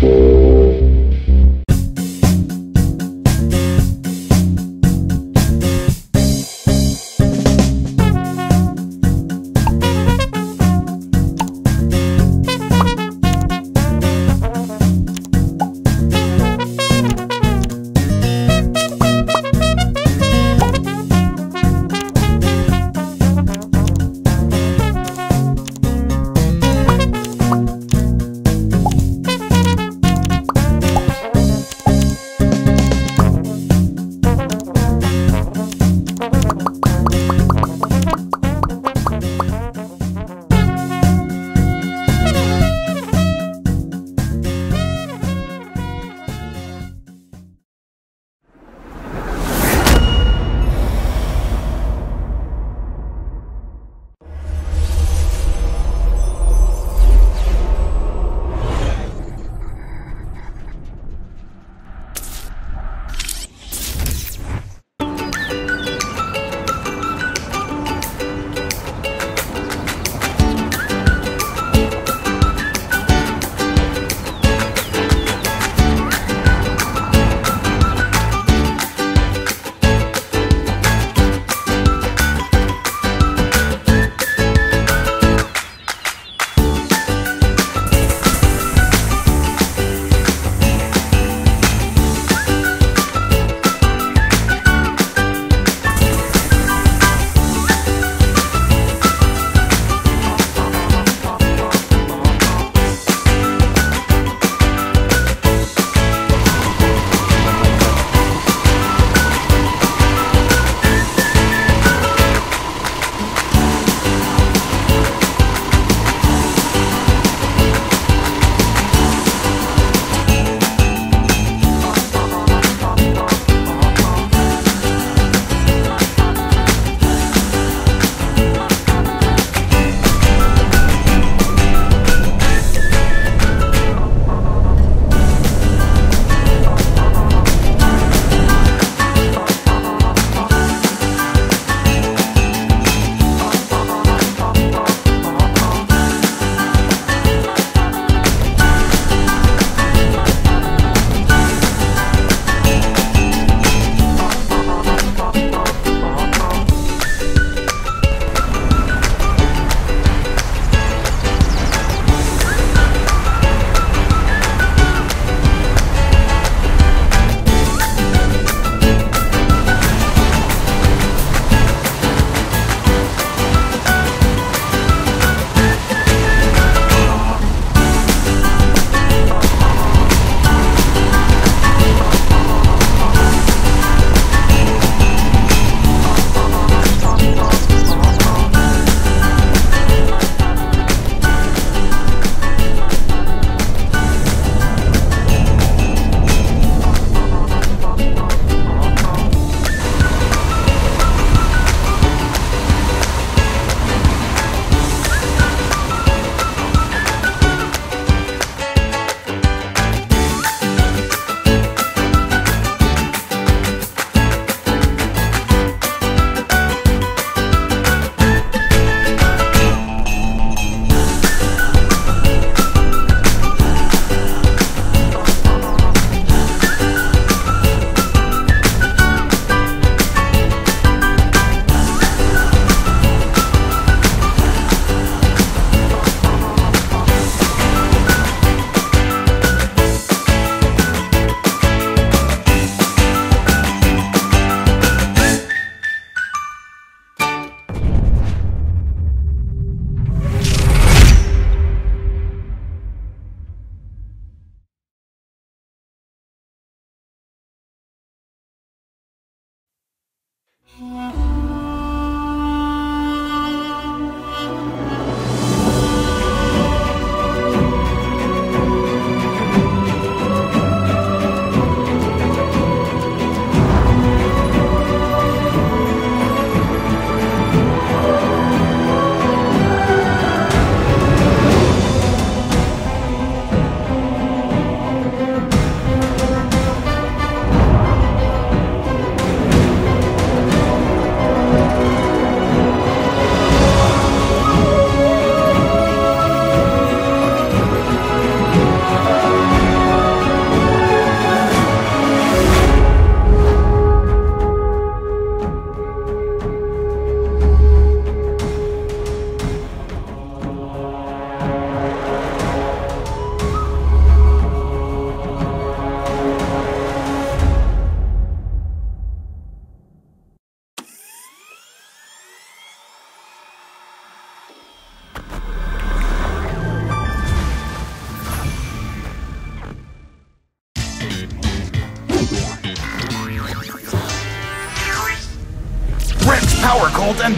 Música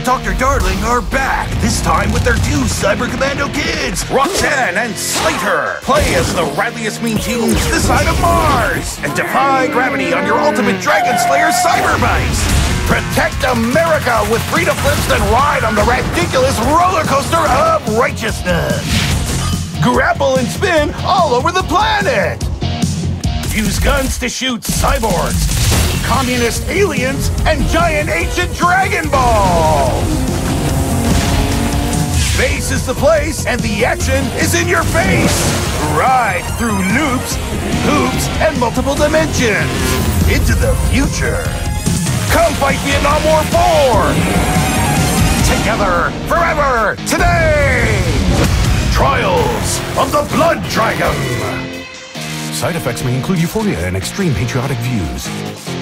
And Dr. Darling are back, this time with their two Cyber Commando kids, Roxanne and Slater. Play as the Radliest Mean Teens this side of Mars, and defy gravity on your ultimate Dragon Slayer Cyber Bikes. Protect America with Frida Flintstone ride on the ridiculous roller coaster of righteousness. Grapple and spin all over the planet. Use guns to shoot cyborgs, communist aliens, and giant ancient Dragon Balls! Space is the place, and the action is in your face! Ride through loops, hoops, and multiple dimensions! Into the future! Come fight Vietnam War 4! Together, forever, today! Trials of the Blood Dragon! Side effects may include euphoria and extreme patriotic views.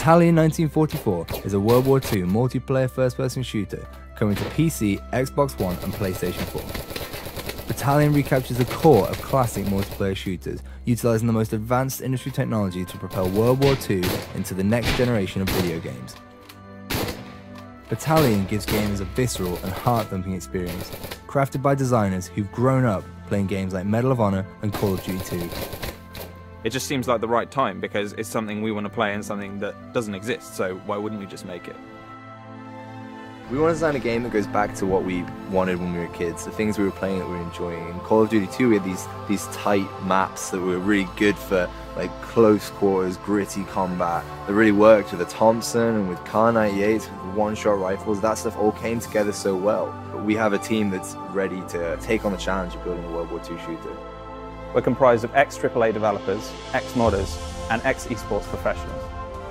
Battalion 1944 is a World War II multiplayer first person shooter coming to PC, Xbox One, and PlayStation 4. Battalion recaptures the core of classic multiplayer shooters, utilizing the most advanced industry technology to propel World War II into the next generation of video games. Battalion gives gamers a visceral and heart-thumping experience, crafted by designers who've grown up playing games like Medal of Honor and Call of Duty 2. It just seems like the right time because it's something we want to play and something that doesn't exist, so why wouldn't we just make it? We want to design a game that goes back to what we wanted when we were kids, the things we were playing that we were enjoying. In Call of Duty 2, we had these these tight maps that were really good for like close quarters, gritty combat. That really worked with the Thompson and with Kar 98s, with one-shot rifles. That stuff all came together so well. But we have a team that's ready to take on the challenge of building a World War II shooter. We're comprised of ex AAA developers, ex modders, and ex esports professionals.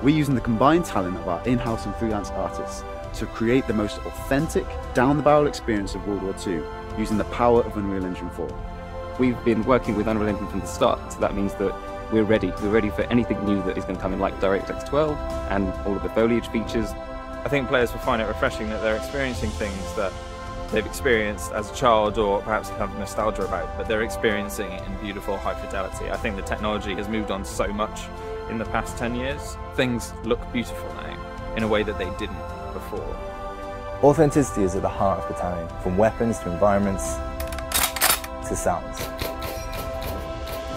We're using the combined talent of our in house and freelance artists to create the most authentic, down the barrel experience of World War II using the power of Unreal Engine 4. We've been working with Unreal Engine from the start, so that means that we're ready. We're ready for anything new that is going to come in, like DirectX 12 and all of the foliage features. I think players will find it refreshing that they're experiencing things that they've experienced as a child or perhaps have nostalgia about, but they're experiencing it in beautiful high fidelity. I think the technology has moved on so much in the past 10 years. Things look beautiful now in a way that they didn't before. Authenticity is at the heart of Battalion, from weapons to environments to sounds.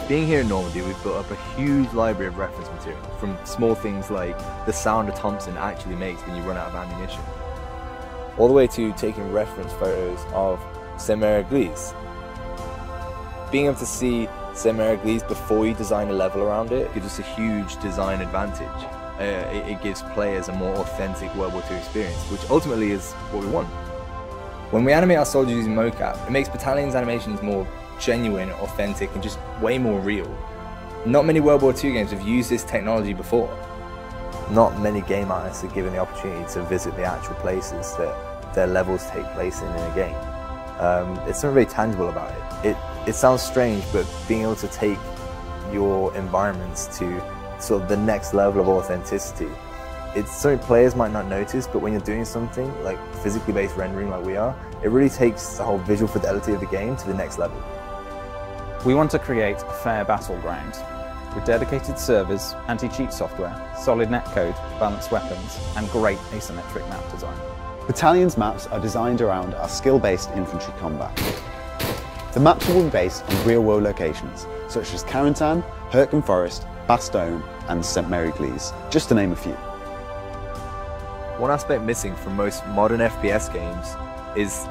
Being here in Normandy, we've built up a huge library of reference material, from small things like the sound a Thompson actually makes when you run out of ammunition, all the way to taking reference photos of Sainte-Mère-Église. Being able to see Sainte-Mère-Église before you design a level around it gives us a huge design advantage. Uh, it, it gives players a more authentic World War II experience, which ultimately is what we want. When we animate our soldiers using mocap, it makes Battalion's animations more genuine, authentic, and just way more real. Not many World War II games have used this technology before. Not many game artists are given the opportunity to visit the actual places that their levels take place in in a game. Um, it's something very tangible about it. It it sounds strange, but being able to take your environments to sort of the next level of authenticity, it's something players might not notice, but when you're doing something like physically based rendering like we are, it really takes the whole visual fidelity of the game to the next level. We want to create a fair battleground with dedicated servers, anti-cheat software, solid netcode, balanced weapons, and great asymmetric map design. Battalion's maps are designed around our skill-based infantry combat. The maps will be based on real-world locations, such as Carentan, Hurtgen Forest, Bastogne, and St. Mary-Église, just to name a few. One aspect missing from most modern FPS games is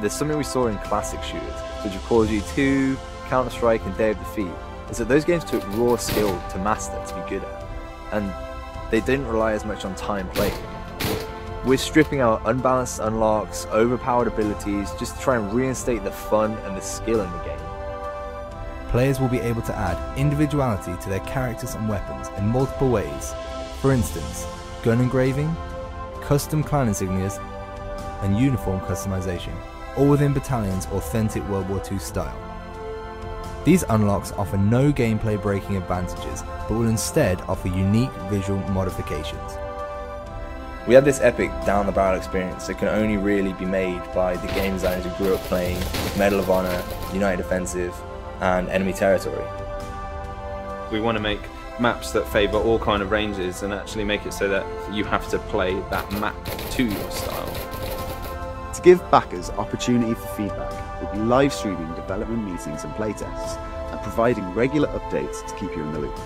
there's something we saw in classic shooters, such as Call of Duty 2, Counter-Strike, and Day of Defeat, is that those games took raw skill to master, to be good at, and they didn't rely as much on time played. We're stripping out unbalanced unlocks, overpowered abilities, just to try and reinstate the fun and the skill in the game. Players will be able to add individuality to their characters and weapons in multiple ways. For instance, gun engraving, custom clan insignias, and uniform customization, all within Battalion's authentic World War II style. These unlocks offer no gameplay breaking advantages, but will instead offer unique visual modifications. We have this epic down the barrel experience that can only really be made by the game designers who grew up playing Medal of Honor, United Offensive, and Enemy Territory. We want to make maps that favour all kind of ranges and actually make it so that you have to play that map to your style. To give backers opportunity for feedback, live streaming development meetings and playtests, and providing regular updates to keep you in the loop.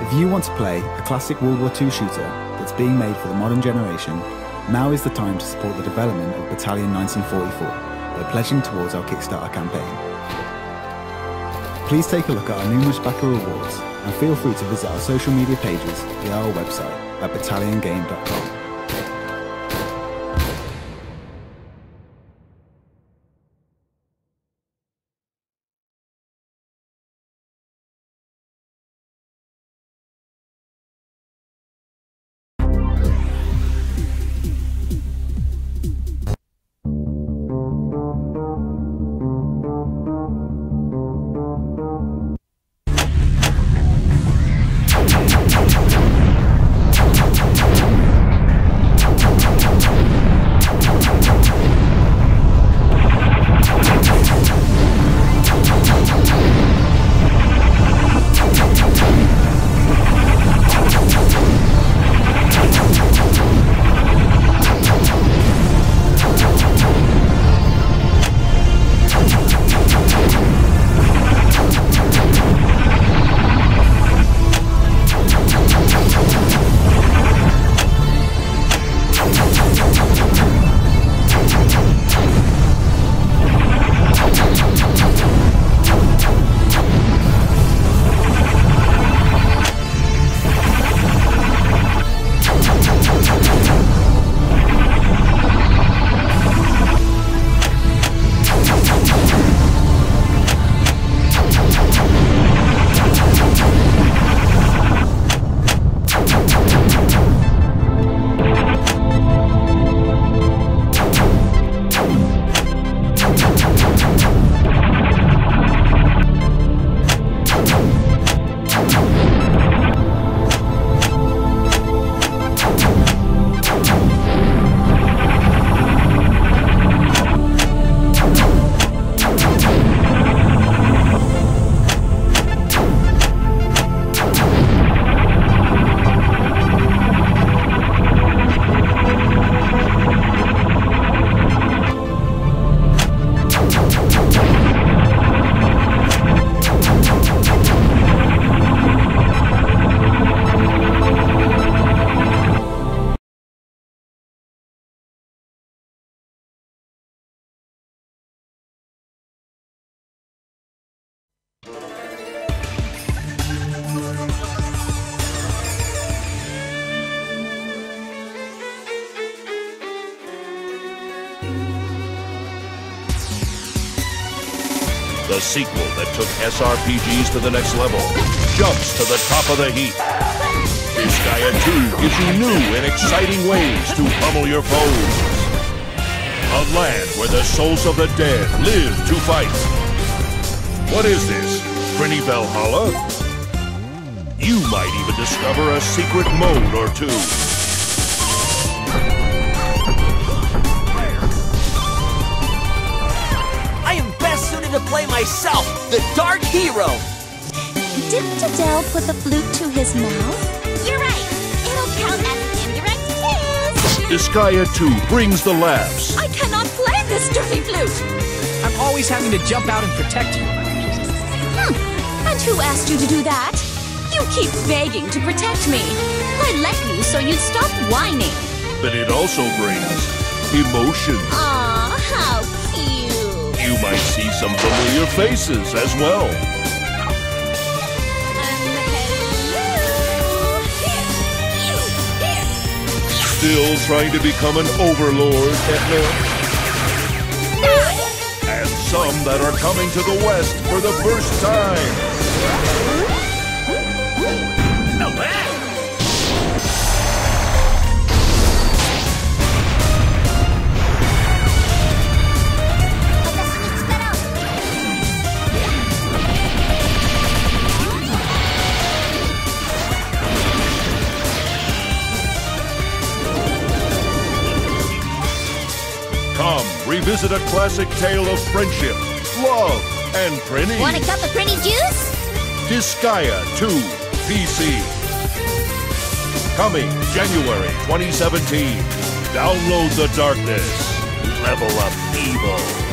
If you want to play a classic World War II shooter that's being made for the modern generation, now is the time to support the development of Battalion 1944 by pledging towards our Kickstarter campaign. Please take a look at our numerous backer rewards and feel free to visit our social media pages via our website at battalionGame.com. The sequel that took SRPGs to the next level jumps to the top of the heap. Disgaea 2 gives you new and exciting ways to pummel your foes. A land where the souls of the dead live to fight. What is this? Trini Valhalla? You might even discover a secret mode or two. Myself, the Dark Hero! Didn't Adell put the flute to his mouth? You're right. It'll count as an indirect kiss. Disgaea 2 brings the laughs. I cannot play this dirty flute! I'm always having to jump out and protect you. Hmm. And who asked you to do that? You keep begging to protect me. I let you so you'd stop whining. But it also brings emotions. Aw, how cute. You might see some familiar faces as well. Still trying to become an overlord, Etna? And some that are coming to the West for the first time. Revisit a classic tale of friendship, love, and Prinny. Want a cup of Prinny juice? Disgaea 2 PC. Coming January 2017. Download the darkness. Level up evil.